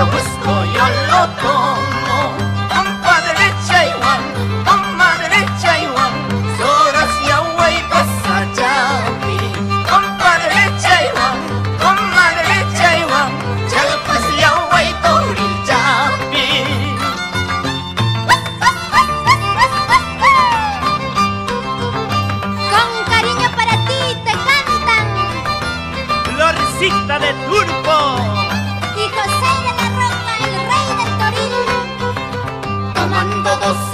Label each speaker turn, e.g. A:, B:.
A: mucho gusto yo lo tomo. Pompa derecha igual, pompa derecha igual, sodas y agua y pasayapi. Pues pompa derecha igual, pompa derecha igual, chalpas y agua y torillapi.
B: Con cariño para ti te cantan.
A: Florcita de turbo. tomando dos.